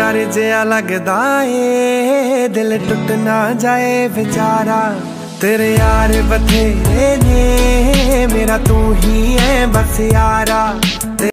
ਡਰ ਜਿਆ ਲੱਗਦਾ ਏ। ਦਿਲ ਟੁੱਟ ਨਾ ਜਾਏ ਵਿਚਾਰਾ। ਤੇਰੇ ਯਾਰ ਬਥੇਰੇ ਨੇ। ਮੇਰਾ ਤੂੰ ਹੀ ਐ ਬਸ ਯਾਰਾ।